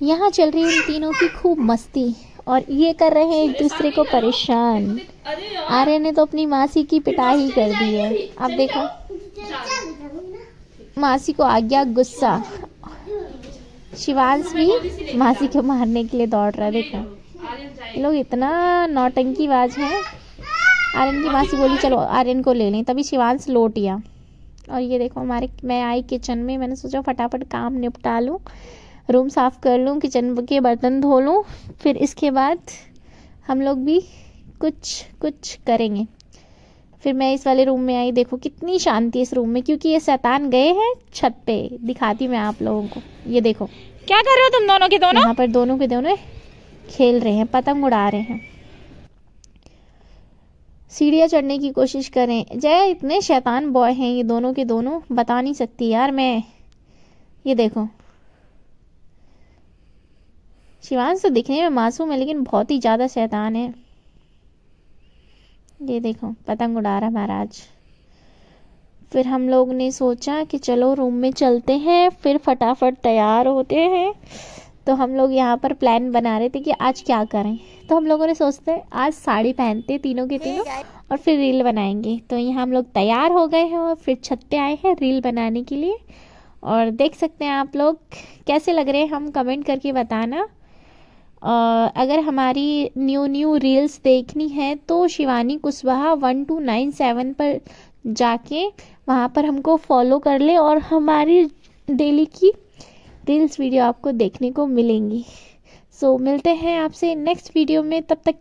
यहाँ चल रही है उन तीनों की खूब मस्ती और ये कर रहे हैं एक दूसरे को परेशान। आर्य ने तो अपनी मासी की पिटाई कर दी है। अब देखो। मासी को आ गया गुस्सा। शिवांश भी मासी को मारने के लिए दौड़ रहा है देखो। लोग इतना नौटंकीबाज है। आर्यन की मासी बोली चलो आर्यन को ले लें। तभी शिवांश लौट गया। और ये देखो हमारे मैं आई किचन में मैंने सोचा फटाफट काम निपटा लूँ। रूम साफ़ कर लूँ किचन के बर्तन धो लूँ फिर इसके बाद हम लोग भी कुछ कुछ करेंगे। फिर मैं इस वाले रूम में आई देखो कितनी शांति इस रूम में क्योंकि ये शैतान गए हैं छत पे दिखाती मैं आप लोगों को। ये देखो। क्या कर रहे हो तुम दोनों के दोनों? यहाँ पर दोनों के दोनों खेल रहे हैं पतंग उड़ा रहे हैं। सीढ़ियाँ चढ़ने की कोशिश करें। जय इतने शैतान बॉय हैं ये दोनों के दोनों बता नहीं सकती यार मैं। ये देखो। शिवांश तो दिखने में मासूम है लेकिन बहुत ही ज़्यादा शैतान है। ये देखो पतंग उड़ा रहा महाराज। फिर हम लोग ने सोचा कि चलो रूम में चलते हैं फिर फटाफट तैयार होते हैं। तो हम लोग यहाँ पर प्लान बना रहे थे कि आज क्या करें। तो हम लोगों ने सोचते हैं आज साड़ी पहनते तीनों के तीनों और फिर रील बनाएँगे। तो यहाँ हम लोग तैयार हो गए हैं और फिर छत पे आए हैं रील बनाने के लिए। और देख सकते हैं आप लोग कैसे लग रहे हैं हम कमेंट करके बताना। अगर हमारी न्यू न्यू रील्स देखनी है तो Shivani Kushwaha one two nine seven पर जाके वहाँ पर हमको फॉलो कर ले और हमारी डेली की रील्स वीडियो आपको देखने को मिलेंगी। सो so, मिलते हैं आपसे नेक्स्ट वीडियो में तब तक